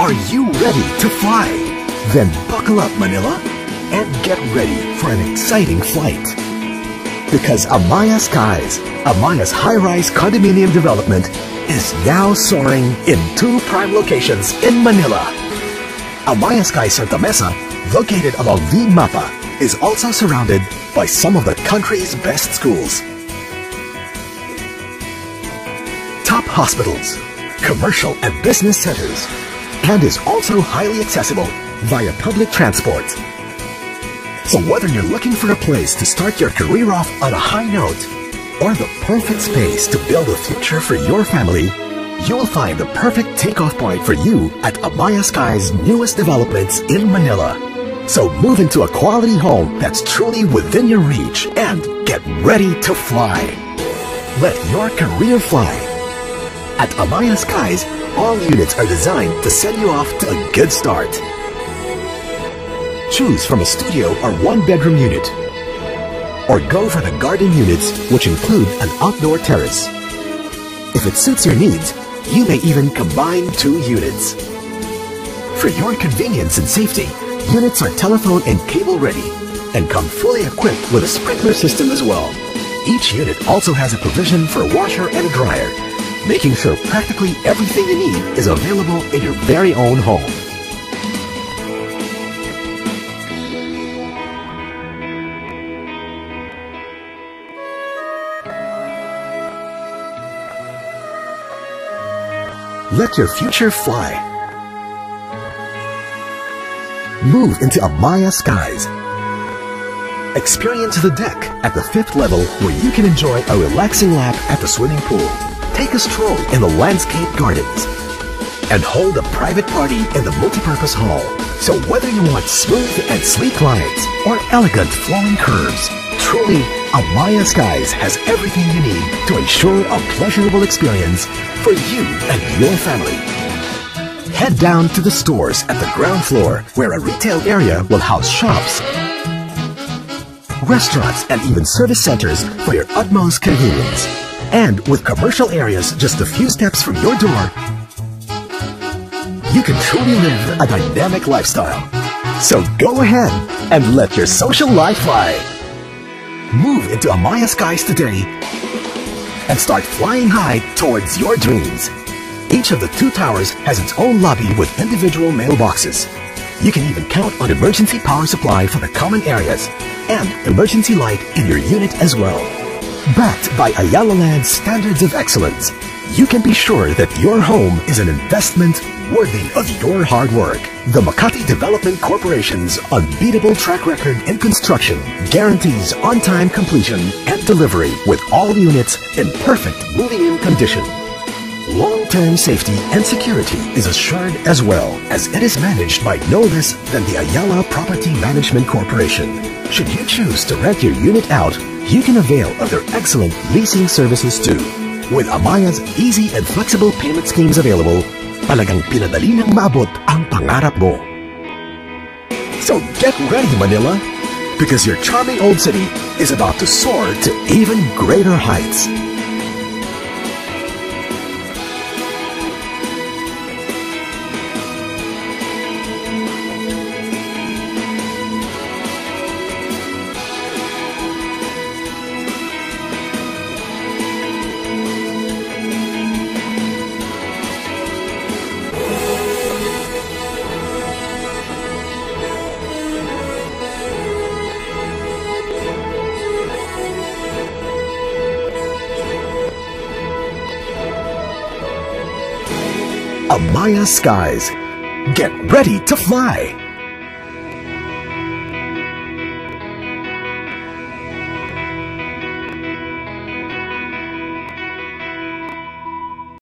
Are you ready to fly? Then buckle up, Manila, and get ready for an exciting flight. Because Amaia Skies, Amaia's high-rise condominium development, is now soaring in two prime locations in Manila. Amaia Sky Santa Mesa, located along the Mapa, is also surrounded by some of the country's best schools. Top hospitals, commercial and business centers, and is also highly accessible via public transport. So whether you're looking for a place to start your career off on a high note or the perfect space to build a future for your family, you'll find the perfect takeoff point for you at Amaia Sky's newest developments in Manila. So move into a quality home that's truly within your reach and get ready to fly. Let your career fly. At Amaia Skies, all units are designed to send you off to a good start. Choose from a studio or one bedroom unit. Or go for the garden units, which include an outdoor terrace. If it suits your needs, you may even combine two units. For your convenience and safety, units are telephone and cable ready and come fully equipped with a sprinkler system as well. Each unit also has a provision for washer and dryer, making sure practically everything you need is available in your very own home. Let your future fly. Move into Amaia Skies. Experience the deck at the fifth level where you can enjoy a relaxing lap at the swimming pool. Take a stroll in the landscape gardens. And hold a private party in the multipurpose hall. So whether you want smooth and sleek lines or elegant flowing curves, truly Amaia Skies has everything you need to ensure a pleasurable experience for you and your family. Head down to the stores at the ground floor where a retail area will house shops, restaurants, and even service centers for your utmost convenience. And with commercial areas just a few steps from your door, you can truly live a dynamic lifestyle. So go ahead and let your social life fly. Move into Amaia Skies today and start flying high towards your dreams. Each of the two towers has its own lobby with individual mailboxes. You can even count on emergency power supply for the common areas and emergency light in your unit as well. Backed by Ayala Land's standards of excellence, you can be sure that your home is an investment worthy of your hard work. The Makati Development Corporation's unbeatable track record in construction guarantees on-time completion and delivery with all units in perfect moving-in condition. Long-term safety and security is assured as well as it is managed by no less than the Ayala Property Management Corporation. Should you choose to rent your unit out, you can avail of their excellent leasing services too. With Amaya's easy and flexible payment schemes available, talagang pinadali ng maabot ang pangarap mo. So get ready, Manila, because your charming old city is about to soar to even greater heights. Amaia Skies. Get ready to fly!